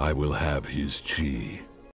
I will have his chi.